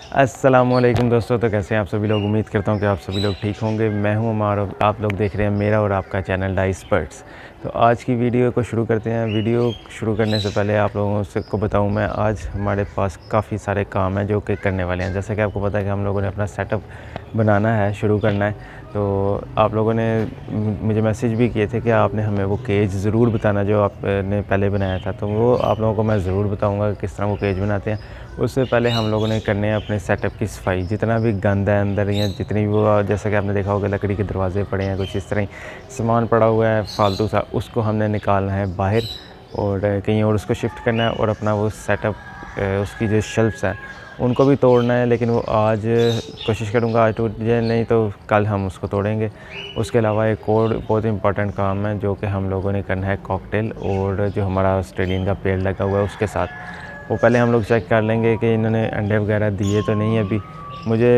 असलम दोस्तों तो कैसे हैं आप सभी लोग? उम्मीद करता हूँ कि आप सभी लोग ठीक होंगे। मैं हूँ अमार और आप लोग देख रहे हैं मेरा और आपका चैनल डाई स्पर्ट्स। तो आज की वीडियो को शुरू करते हैं। वीडियो शुरू करने से पहले आप लोगों से को बताऊँ, मैं आज हमारे पास काफ़ी सारे काम हैं जो कि करने वाले हैं। जैसे कि आपको पता है कि हम लोगों ने अपना सेटअप बनाना है, शुरू करना है। तो आप लोगों ने मुझे मैसेज भी किए थे कि आपने हमें वो केज ज़रूर बताना जो आपने पहले बनाया था। तो वो आप लोगों को मैं ज़रूर बताऊँगा किस तरह वो केज बनाते हैं। उससे पहले हम लोगों ने करने हैं अपने सेटअप की सफ़ाई। जितना भी गंद है अंदर या जितनी भी वो, जैसा कि आपने देखा होगा, लकड़ी के दरवाजे पड़े हैं, कुछ इस तरह ही सामान पड़ा हुआ है, फालतू सा, उसको हमने निकालना है बाहर और कहीं और उसको शिफ्ट करना है और अपना वो सेटअप उसकी जो शेल्फ्स हैं उनको भी तोड़ना है, लेकिन वो आज कोशिश करूँगा आज टूट जाए नहीं तो कल हम उसको तोड़ेंगे। उसके अलावा एक और बहुत इंपॉर्टेंट काम है, जो कि हम लोगों ने करना है कॉकटेल और जो हमारा ऑस्ट्रेलियन का पेड़ लगा हुआ है उसके साथ। वो पहले हम लोग चेक कर लेंगे कि इन्होंने अंडे वगैरह दिए तो नहीं अभी। मुझे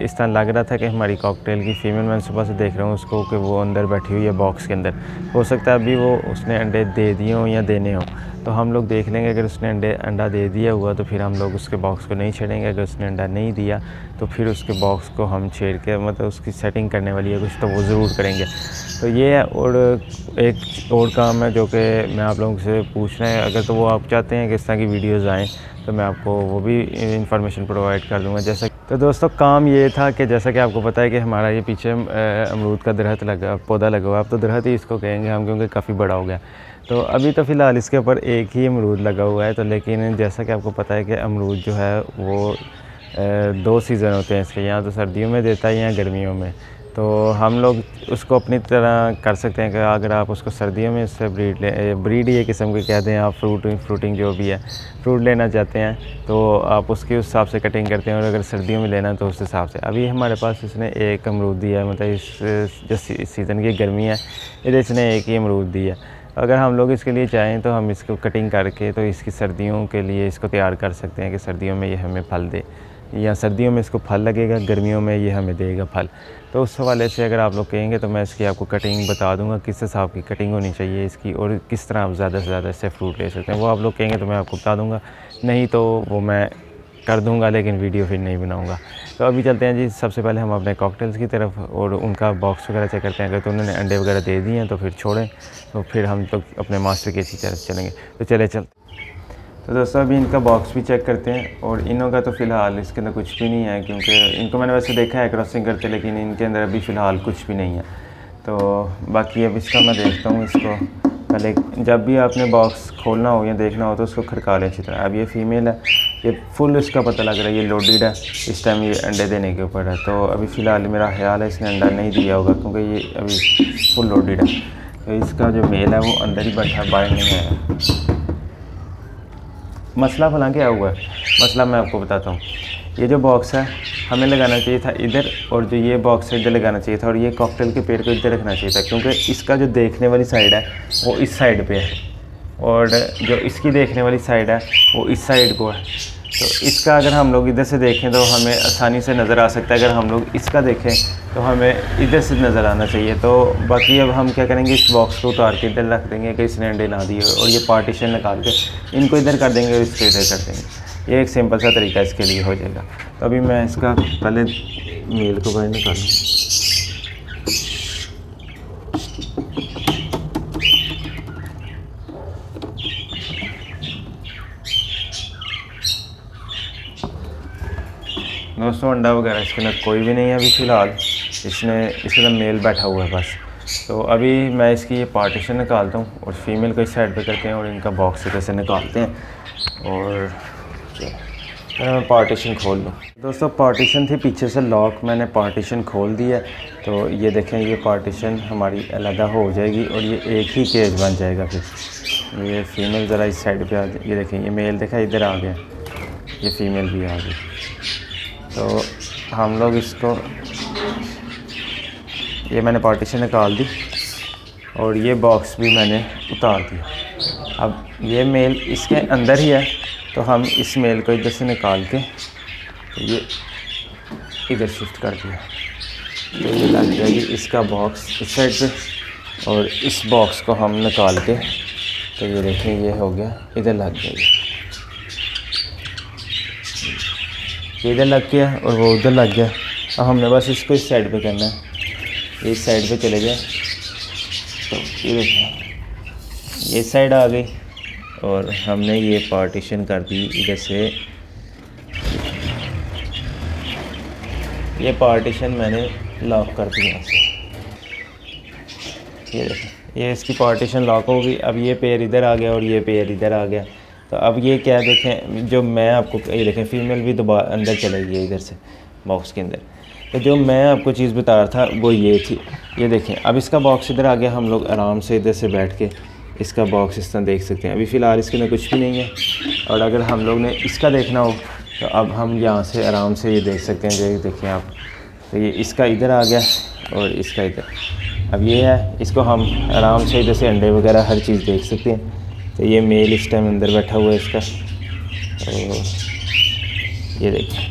इस तरह लग रहा था कि हमारी कॉकटेल की फ़ीमेल मैं सुबह से देख रहा हूँ उसको कि वो अंदर बैठी हुई है बॉक्स के अंदर। हो सकता है अभी वो उसने अंडे दे दिए हों या देने हों। तो हम लोग देख लेंगे, अगर उसने अंडे, अंडा दे दिया हुआ तो फिर हम लोग उसके बॉक्स को नहीं छेड़ेंगे। अगर उसने अंडा नहीं दिया तो फिर उसके बॉक्स को हम छेड़ के मतलब उसकी सेटिंग करने वाली है, कुछ तो वो ज़रूर करेंगे। तो ये है और एक और काम है जो कि मैं आप लोगों से पूछना है। अगर तो वो आप चाहते हैं कि इस तरह की वीडियोज़ आएँ तो मैं आपको वो भी इंफॉर्मेशन प्रोवाइड कर दूँगा। जैसा तो दोस्तों, काम ये था कि जैसा कि आपको पता है कि हमारा ये पीछे अमरूद का दरख्त लगा, पौधा लगा हुआ अब तो दरख्त ही इसको कहेंगे हम, क्योंकि काफ़ी बड़ा हो गया। तो अभी तो फ़िलहाल इसके ऊपर एक ही अमरूद लगा हुआ है। तो लेकिन जैसा कि आपको पता है कि अमरूद जो है वो दो सीज़न होते हैं इसके। यहाँ तो सर्दियों में देता है या गर्मियों में। तो हम लोग उसको अपनी तरह कर सकते हैं कि अगर आप उसको सर्दियों में इससे ब्रीड ले ब्रीड ये किस्म के कहते हैं आप फ्रूट फ्रूटिंग जो भी है, फ्रूट लेना चाहते हैं तो आप उसके उस हिसाब से कटिंग करते हैं और अगर सर्दियों में लेना तो उस हिसाब से। अभी हमारे पास इसने एक अमरूद दिया है मतलब इस जो सीज़न की गर्मी है इधर इसने एक ही अमरूद दिया है। अगर हम लोग इसके लिए चाहें तो हम इसको कटिंग करके तो इसकी सर्दियों के लिए इसको तैयार कर सकते हैं कि सर्दियों में ये हमें फल दे। या सर्दियों में इसको फल लगेगा, गर्मियों में ये हमें देगा फल। तो उस हवाले से अगर आप लोग कहेंगे तो मैं इसकी आपको कटिंग बता दूँगा, किस हिसाब की कटिंग होनी चाहिए इसकी और किस तरह आप ज़्यादा से ज़्यादा इससे फ्रूट ले सकते हैं। वो आप लोग कहेंगे तो मैं आपको बता दूँगा, नहीं तो वो मैं कर दूँगा लेकिन वीडियो फिर नहीं बनाऊँगा। तो अभी चलते हैं जी, सबसे पहले हम अपने कॉकटेल्स की तरफ़ और उनका बॉक्स वगैरह चेक करते हैं। अगर तो उन्होंने अंडे वगैरह दे दिए हैं तो फिर छोड़ें तो फिर हम तो अपने मास्टर केस की तरफ़ चलेंगे। तो चले चल तो दोस्तों, अभी इनका बॉक्स भी चेक करते हैं और इनों का तो फ़िलहाल इसके अंदर कुछ भी नहीं है क्योंकि इनको मैंने वैसे देखा है क्रॉसिंग करते, लेकिन इनके अंदर अभी फ़िलहाल कुछ भी नहीं है। तो बाकी अब इसका मैं देखता हूँ इसको। पहले जब भी आपने बॉक्स खोलना हो या देखना हो तो उसको खड़का लें अच्छी तरह। अब ये फ़ीमेल है, ये फुल इसका पता लग रहा है, ये लोडेड है, इस टाइम ये अंडे देने के ऊपर है। तो अभी फ़िलहाल मेरा ख्याल है इसने अंडा नहीं दिया होगा क्योंकि ये अभी फुल लोडेड है। तो इसका जो मेल है वो अंदर ही बैठा बाहर नहीं आया। मसला भला क्या हुआ? है मसला मैं आपको बताता हूँ। ये जो बॉक्स है, हमें लगाना चाहिए था इधर और जो ये बॉक्स है, इधर लगाना चाहिए था और ये कॉकटेल के पेड़ को इधर रखना चाहिए था क्योंकि इसका जो देखने वाली साइड है, वो इस साइड पे है और जो इसकी देखने वाली साइड है, वो इस साइड को है। तो इसका अगर हम लोग इधर से देखें तो हमें आसानी से नज़र आ सकता है। अगर हम लोग इसका देखें तो हमें इधर से नज़र आना चाहिए। तो बाकी अब हम क्या करेंगे, इस बॉक्स को उतार के इधर रख देंगे कि इसने अंडे ना दिए और ये पार्टीशन निकाल के इनको इधर कर देंगे और इसको इधर कर देंगे। ये एक सिंपल सा तरीका इसके लिए हो जाएगा। तो अभी मैं इसका पहले मेल को बाहर निकालूँ। दोस्तों अंडा वगैरह, इसके अंदर कोई भी नहीं है अभी फ़िलहाल। इसने, इसके अंदर मेल बैठा हुआ है बस। तो अभी मैं इसकी ये पार्टीशन निकालता हूँ और फीमेल को इस साइड पे करते हैं और इनका बॉक्स इधर से निकालते हैं। और मैं पार्टीशन खोल लूँ। दोस्तों पार्टीशन थी पीछे से लॉक मैंने पार्टीशन खोल दिया तो ये देखें, ये पार्टीशन हमारी अलहदा हो जाएगी और ये एक ही केज बन जाएगा फिर। ये फ़ीमेल ज़रा इस साइड पे आ, ये देखें, ये मेल देखा, इधर आ गया। ये फ़ीमेल भी आ गई तो हम लोग इसको, ये मैंने पार्टीशन निकाल दी और ये बॉक्स भी मैंने उतार दिया। अब ये मेल इसके अंदर ही है तो हम इस मेल को इधर से निकाल के तो ये इधर शिफ्ट कर दिया। तो ये लग जाएगी इसका बॉक्स इस साइड पे और इस बॉक्स को हम निकाल के तो ये देखें, ये हो गया, इधर लग जाएगी ये इधर लग गया और वो उधर लग गया। अब हमने बस इसको इस साइड पे करना है। इस साइड पे चले जाए तो ये देखिए, ये साइड आ गई और हमने ये पार्टीशन कर दी इधर से। ये पार्टीशन मैंने लॉक कर दी यहाँ से। ये देखें ये इसकी पार्टीशन लॉक हो गई अब ये पेयर इधर आ गया और ये पेयर इधर आ गया। तो अब ये क्या देखें, जो मैं आपको, ये देखें फीमेल भी तो अंदर चलेगी इधर से बॉक्स के अंदर। तो जो मैं आपको चीज़ बता रहा था, वो ये थी। ये देखें, अब इसका बॉक्स इधर आ गया, हम लोग आराम से इधर से बैठ के इसका बॉक्स इस तरह देख सकते हैं। अभी फ़िलहाल इसके अंदर कुछ भी नहीं है, और अगर हम लोग ने इसका देखना हो तो अब हम यहाँ से आराम से ये देख सकते हैं, जो देखें आप। तो ये इसका इधर आ गया, और इसका इधर। अब ये है, इसको हम आराम से इधर से अंडे वगैरह हर चीज़ देख सकते हैं। तो ये मेल इस टाइम अंदर बैठा हुआ है इसका। तो ये देखिए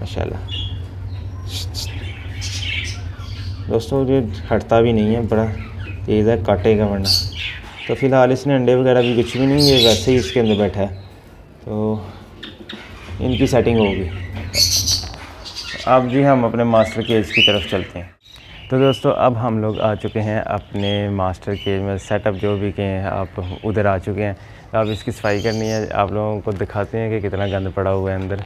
माशाल्लाह। दोस्तों, ये हटता भी नहीं है, बड़ा तेज़ है, काटेगा वरना। तो फ़िलहाल इसने अंडे वगैरह भी कुछ भी नहीं है वैसे ही इसके अंदर बैठा है। तो इनकी सेटिंग होगी। अब जी हम अपने मास्टर केज की तरफ़ चलते हैं। तो दोस्तों, अब हम लोग आ चुके हैं अपने मास्टर केज में। सेटअप जो भी के हैं, आप उधर आ चुके हैं। तो अब इसकी सफ़ाई करनी है। आप लोगों को दिखाते हैं कि कितना गंद पड़ा हुआ है अंदर।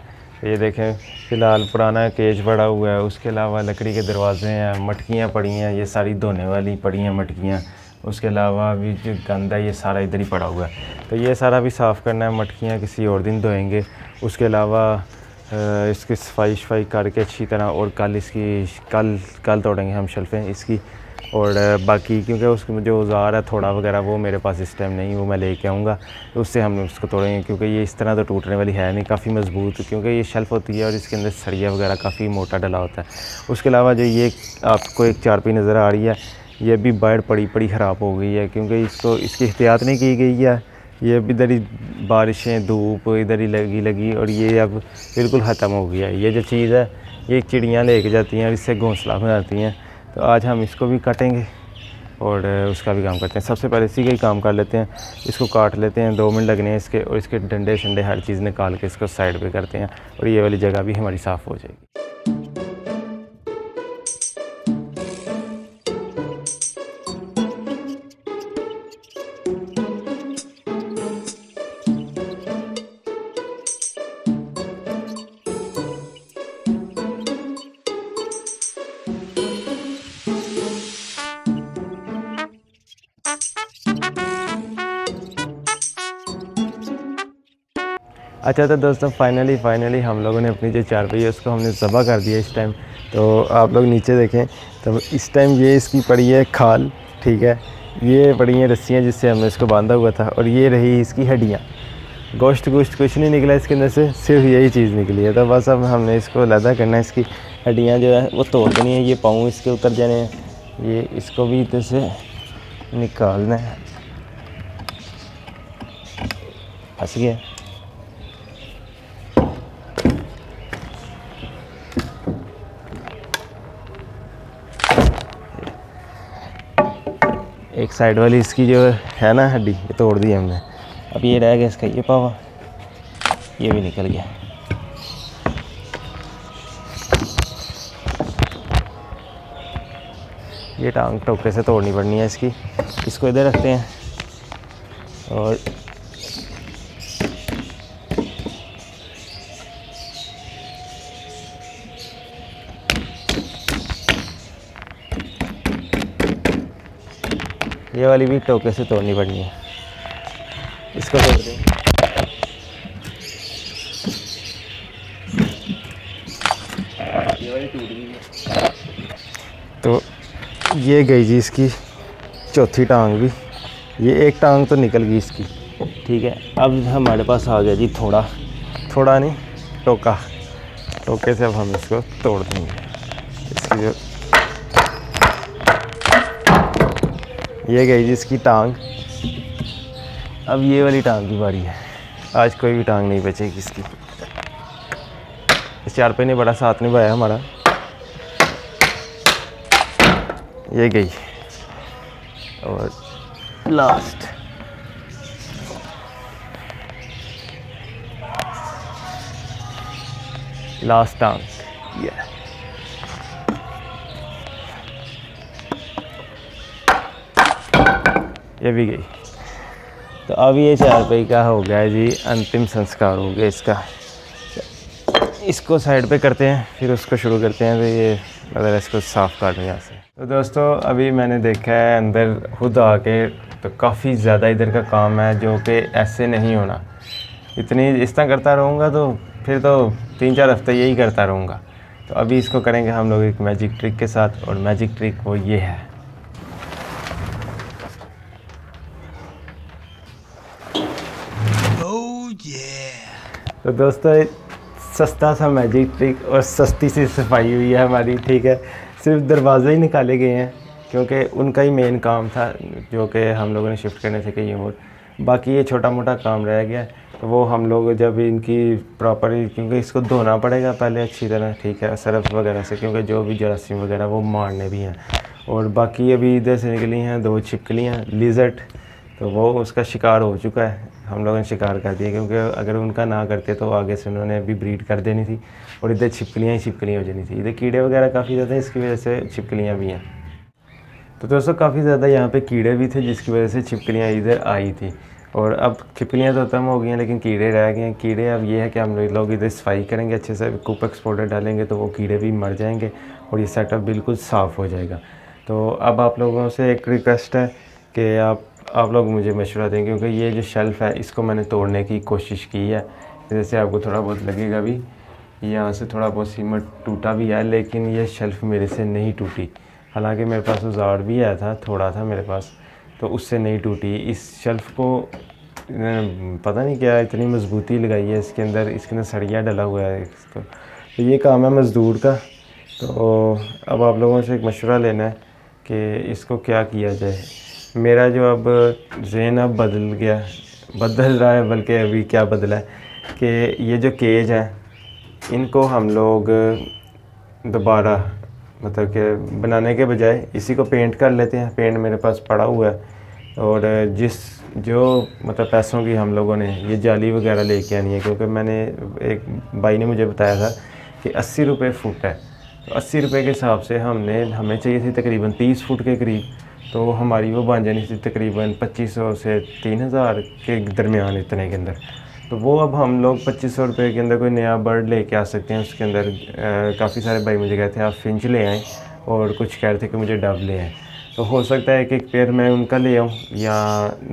तो ये देखें, फ़िलहाल पुराना केज पड़ा हुआ है। उसके अलावा लकड़ी के दरवाजे हैं, मटकियाँ पड़ी हैं, ये सारी धोने वाली पड़ी हैं मटकियाँ। उसके अलावा अभी जो गंद है, ये सारा इधर ही पड़ा हुआ है। तो ये सारा भी साफ़ करना है। मटकियाँ किसी और दिन धोएँगे। उसके अलावा इसकी सफ़ाई शफाई करके अच्छी तरह और कल इसकी, कल कल तोड़ेंगे हम शल्फ़ें इसकी। और बाकी क्योंकि उसमें जो औज़ार है, थोड़ा वगैरह, वो मेरे पास इस टाइम नहीं, वो मैं लेके आऊँगा। उससे हम उसको तोड़ेंगे क्योंकि ये इस तरह तो टूटने वाली है नहीं, काफ़ी मज़बूत क्योंकि ये शेल्फ़ होती है और इसके अंदर सरिया वगैरह काफ़ी मोटा डला होता है। उसके अलावा जो ये आपको एक चारपी नज़र आ रही है, ये भी बर्ड पड़ी पड़ी ख़राब हो गई है क्योंकि इसको, इसकी एहतियात नहीं की गई है। ये अब इधर ही बारिशें, धूप, इधर ही लगी लगी और ये अब बिल्कुल ख़त्म हो गया ये जो चीज़ है, ये चिड़ियाँ लेके जाती हैं और इससे घोंसला बनाती हैं। तो आज हम इसको भी काटेंगे और उसका भी काम करते हैं। सबसे पहले इसी का ही काम कर लेते हैं। इसको काट लेते हैं, दो मिनट लगने हैं इसके और इसके डंडे शंडे हर चीज़ निकाल के इसको साइड पे करते हैं और ये वाली जगह भी हमारी साफ़ हो जाएगी। अच्छा तो दोस्तों फाइनली फाइनली हम लोगों ने अपनी जो चार है, उसको हमने ज़बा कर दिया इस टाइम तो आप लोग नीचे देखें तो इस टाइम ये इसकी पड़ी है खाल, ठीक है? ये पड़ी हैं रस्सियाँ जिससे हमने इसको बांधा हुआ था, और ये रही इसकी हड्डियाँ। गोश्त गोश्त कुछ नहीं निकला इसके अंदर से, सिर्फ़ यही चीज़ निकली है। तो बस अब हमने इसको लदा करना है, इसकी हड्डियाँ जो है, वो तोड़ देनी है, ये पाँव इसके उतर जाने हैं। ये इसको भी इधर से निकालना है। फंस गया। एक साइड वाली इसकी जो है ना हड्डी, ये तोड़ दी हमने। अब ये रह गया इसका, ये पावा, ये भी निकल गया। ये टांग टोके से तोड़नी पड़नी है इसकी। इसको इधर रखते हैं और ये वाली भी टोके से तोड़नी पड़नी है। इसको तोड़ दें। ये वाली टूट गई तो ये गई जी इसकी चौथी टांग भी। ये एक टांग तो निकल गई इसकी। ठीक है अब हमारे पास आ गया जी थोड़ा। थोड़ा नहीं टोका। टोके से अब हम इसको तोड़ देंगे। इसकी जो ये गई जिसकी टांग। अब ये वाली टांग की बारी है। आज कोई भी टांग नहीं बचेगी इसकी। इस चार पे ने बड़ा साथ निभाया हमारा। ये गई। और लास्ट लास्ट टांग। ये ये भी गई। तो अब ये चार रुपये का हो गया जी? अंतिम संस्कार हो गया इसका। इसको साइड पे करते हैं, फिर उसको शुरू करते हैं तो ये मतलब इसको साफ़ कर यहाँ से। तो दोस्तों, अभी मैंने देखा है अंदर खुद आके तो काफ़ी ज़्यादा इधर का काम है, जो कि ऐसे नहीं होना। इतनी इस तरह करता रहूँगा तो फिर तो तीन चार हफ़्ते यही करता रहूँगा। तो अभी इसको करेंगे हम लोग एक मैजिक ट्रिक के साथ, और मैजिक ट्रिक वो ये है। तो दोस्तों, सस्ता सा मैजिक ट्रिक और सस्ती सी सफ़ाई हुई है हमारी, ठीक है? सिर्फ़ दरवाज़े ही निकाले गए हैं, क्योंकि उनका ही मेन काम था, जो कि हम लोगों ने शिफ्ट करने से कहीं और बाकी ये छोटा मोटा काम रह गया तो वो हम लोग जब इनकी प्रॉपर क्योंकि इसको धोना पड़ेगा पहले अच्छी तरह, ठीक है? सरफ वगैरह से, क्योंकि जो भी जरासीम वगैरह, वो मारने भी हैं। और बाकी अभी इधर से निकली हैं, दो छिपकलियाँ लिजट तो वो उसका शिकार हो चुका है। हम लोगों ने शिकार कर दिया, क्योंकि अगर उनका ना करते तो आगे से उन्होंने अभी ब्रीड कर देनी थी और इधर छिपकलियाँ ही छिपकलियाँ हो जानी थी। इधर कीड़े वगैरह काफ़ी ज़्यादा हैं, इसकी वजह से छिपकलियाँ भी हैं। तो दोस्तों, काफ़ी ज़्यादा यहाँ पे कीड़े भी थे, जिसकी वजह से छिपकलियाँ इधर आई थी। और अब छिपकलियाँ तो कम हो गई हैं, लेकिन कीड़े रह गए हैं। कीड़े अब ये है कि हम लोग इधर सफ़ाई करेंगे अच्छे से, कुप एक्सपोर्टर डालेंगे तो वो कीड़े भी मर जाएँगे और ये सेटअप बिल्कुल साफ़ हो जाएगा। तो अब आप लोगों से एक रिक्वेस्ट है कि आप आप लोग मुझे मशवरा दें क्योंकि ये जो शेल्फ़ है, इसको मैंने तोड़ने की कोशिश की है। जैसे आपको थोड़ा बहुत लगेगा भी, यहाँ से थोड़ा बहुत सीमेंट टूटा भी है, लेकिन ये शेल्फ़ मेरे से नहीं टूटी। हालाँकि मेरे पास उजाड़ भी आया था, थोड़ा था मेरे पास तो उससे नहीं टूटी। इस शेल्फ़ को पता नहीं क्या इतनी मजबूती लगाई है इसके अंदर इसके अंदर सड़िया डला हुआ है इसको। तो ये काम है मज़दूर का। तो अब आप लोगों से एक मशवरा लेना है कि इसको क्या किया जाए। मेरा जो अब जहन अब बदल गया, बदल रहा है, बल्कि अभी क्या बदला है कि ये जो केज है, इनको हम लोग दोबारा मतलब कि बनाने के बजाय इसी को पेंट कर लेते हैं। पेंट मेरे पास पड़ा हुआ है और जिस, जो मतलब पैसों की हम लोगों ने ये जाली वगैरह लेके आनी है, क्योंकि मैंने एक भाई ने मुझे बताया था कि अस्सी रुपये फुट है। तो अस्सी रुपये के हिसाब से हमने, हमें चाहिए थी तकरीबन तीस फुट के करीब तो हमारी वो बन जानी थी तकरीबन पच्चीस सौ से तीन हज़ार के दरमियान इतने के अंदर। तो वो अब हम लोग पच्चीस सौ रुपये के अंदर कोई नया बर्ड लेके आ सकते हैं, उसके अंदर काफ़ी सारे भाई मुझे कहते हैं, आप फिंच ले आएँ और कुछ कह रहे थे कि मुझे डब ले आएँ। तो हो सकता है कि एक पेयर मैं उनका ले आऊँ या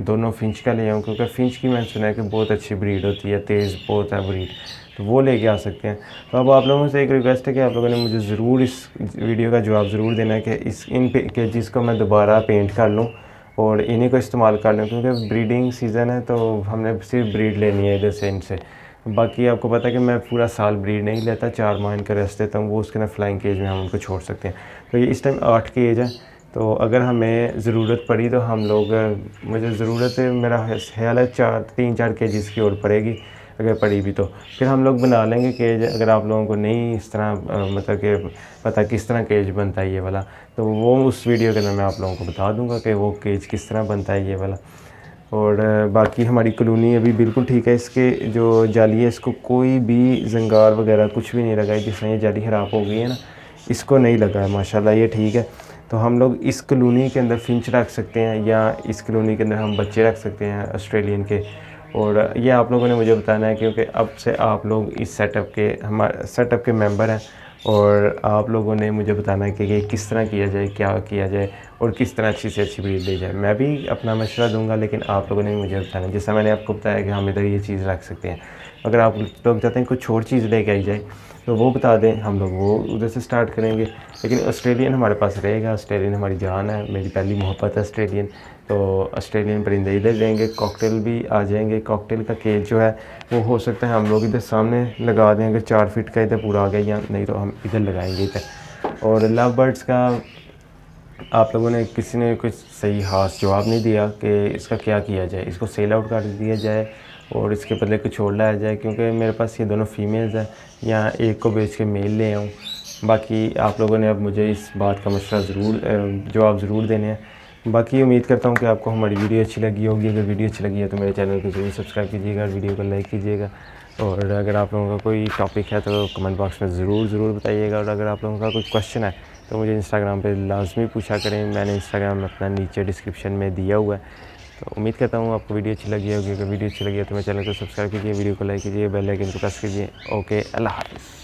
दोनों फिंच का ले आऊँ, क्योंकि फिंच की मैंने सुना है कि बहुत अच्छी ब्रीड होती है, तेज़ बहुत है ब्रीड तो वो लेके आ सकते हैं। तो अब आप लोगों से एक रिक्वेस्ट है कि आप लोगों ने मुझे ज़रूर इस वीडियो का जवाब ज़रूर देना है कि इस, इन केजिस को मैं दोबारा पेंट कर लूँ और इन्हीं को इस्तेमाल कर लूँ, क्योंकि ब्रीडिंग सीज़न है तो हमने सिर्फ़ ब्रीड लेनी है इधर से इनसे। बाकी आपको पता है कि मैं पूरा साल ब्रीड नहीं लेता, चार माह इनका रेस्ट देता हूँ, वो उसके ना फ्लाइंग केज में हम उनको छोड़ सकते हैं। तो ये इस टाइम आठ की एज है तो अगर हमें ज़रूरत पड़ी तो हम लोग, मुझे ज़रूरत है, मेरा ख्याल है चार, तीन चार के की ओर पड़ेगी। अगर पड़ी भी तो। फिर हम लोग बना लेंगे केज अगर आप लोगों को नहीं इस तरह मतलब कि पता किस तरह केज बनता है ये वाला तो वो उस वीडियो के अंदर मैं आप लोगों को बता दूँगा कि वो केज किस तरह बनता है ये वाला। और बाकी हमारी कलोनी अभी बिल्कुल ठीक है, इसके जो जाली है, इसको कोई भी जंगार वगैरह कुछ भी नहीं लगा है जिसमें ये जाली ख़राब हो गई है ना, इसको नहीं लगा है, माशाल्लाह ये ठीक है। तो हम लोग इस कलोनी के अंदर फिंच रख सकते हैं, या इस कलोनी के अंदर हम बच्चे रख सकते हैं ऑस्ट्रेलियन के। और ये आप लोगों ने मुझे बताना है क्योंकि अब से आप लोग इस सेटअप के, हमारे सेटअप के मेंबर हैं और आप लोगों ने मुझे बताना है कि ये किस तरह किया जाए, क्या किया जाए और किस तरह अच्छी से अच्छी वीडियो ली जाए। मैं भी अपना मशवरा दूँगा, लेकिन आप लोगों ने मुझे बताना जैसा मैंने आपको बताया कि हम इधर ये चीज़ रख सकते हैं। अगर आप लोग चाहते हैं कुछ और चीज़ लेके आई जाए तो वो बता दें, हम लोग वो उधर से स्टार्ट करेंगे। लेकिन ऑस्ट्रेलियन हमारे पास रहेगा ऑस्ट्रेलियन हमारी जान है, मेरी पहली मोहब्बत है ऑस्ट्रेलियन तो ऑस्ट्रेलियन परिंदे इधर लेंगे कॉकटेल भी आ जाएँगे। कॉकटेल का केज जो है, वो हो सकता है हम लोग इधर सामने लगा दें, अगर चार फीट का इधर पूरा आ गया या नहीं तो हम इधर लगाएँगे इधर। और लव बर्ड्स का आप लोगों ने किसी ने कुछ सही खास जवाब नहीं दिया कि इसका क्या किया जाए। इसको सेल आउट कर दिया जाए। और इसके बदले कुछ और लाया जाए, क्योंकि मेरे पास ये दोनों फीमेल्स हैं। या एक को बेच के मेल ले आऊँ। बाकी आप लोगों ने अब मुझे इस बात का मशरा ज़रूर जवाब ज़रूर देने हैं। बाकी उम्मीद करता हूँ कि आपको हमारी वीडियो अच्छी लगी होगी। अगर वीडियो अच्छी लगी है तो मेरे चैनल को ज़रूर सब्सक्राइब कीजिएगा वीडियो को लाइक कीजिएगा। और अगर आप लोगों का कोई टॉपिक है तो कमेंट बॉक्स में ज़रूर ज़रूर बताइएगा। और अगर आप लोगों का कोई क्वेश्चन है तो मुझे इंस्टाग्राम पे लाजमी पूछा करें। मैंने इंस्टाग्राम अपना नीचे डिस्क्रिप्शन में दिया हुआ है। तो उम्मीद करता हूँ आपको वीडियो अच्छी लगी होगी। अगर वीडियो अच्छी लगी है तो मेरे चैनल को सब्सक्राइब कीजिए, वीडियो को लाइक कीजिए, बेल आइकन को प्रेस कीजिए। ओके, अल्लाह हाफ़िज़।